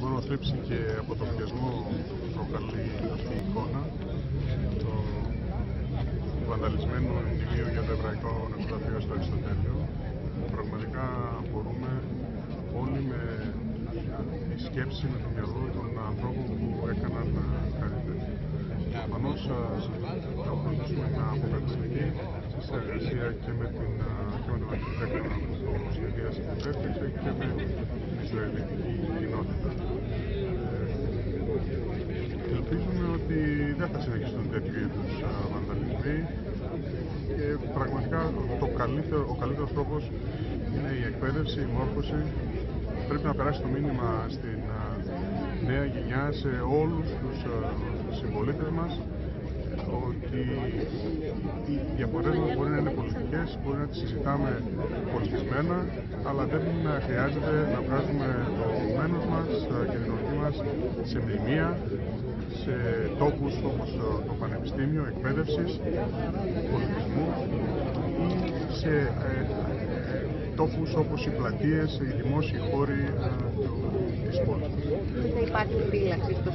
Μόνο θλίψη και αποτοπιασμό προκαλεί αυτή η εικόνα το βανταλισμένο μνημείο για το εβραϊκό νεκροταφείο στο Αριστοτέλειο. Πραγματικά μπορούμε όλοι με τη σκέψη, με το μυαλό των ανθρώπων που έκαναν κάτι τέτοιο. Προφανώς θα φροντίσουμε να αποκατασταθεί σε συνεργασία και με, την, και με τον αρχιτέκτονα που το σχεδίασε και το έφτιαξε και με την Ισραηλιτική κοινότητα. Ε, ελπίζουμε ότι δεν θα συνεχιστούν τέτοιου είδους βανταλισμοί και πραγματικά το καλύτερο, ο καλύτερος τρόπος είναι η εκπαίδευση, η μόρφωση. Πρέπει να περάσει το μήνυμα στην νέα γενιά, σε όλους τους συμπολίτες μας, ότι οι διαφορές μας μπορεί να είναι πολιτικές, μπορεί να τις συζητάμε πολιτισμένα, αλλά δεν χρειάζεται να βγάζουμε το μένος μας και την ορκή μας σε μνημεία, σε τόπους όπως το Πανεπιστήμιο Εκπαίδευσης, Πολιτισμού ή σε ε, ε, τόπους όπως οι πλατείες, οι δημόσιοι χώροι ε, της πόλης. Θα υπάρχει φύλαξη στο